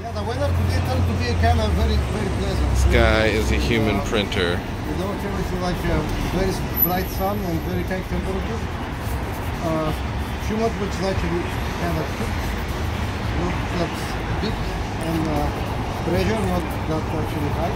Yeah, the weather today turned to be kind of very, very pleasant. The sky is a human Uh, printer. You know, everything like a very bright sun and very high temperature. Uh, humid, which is actually kind of good. Not that big, and uh, pressure not that actually high.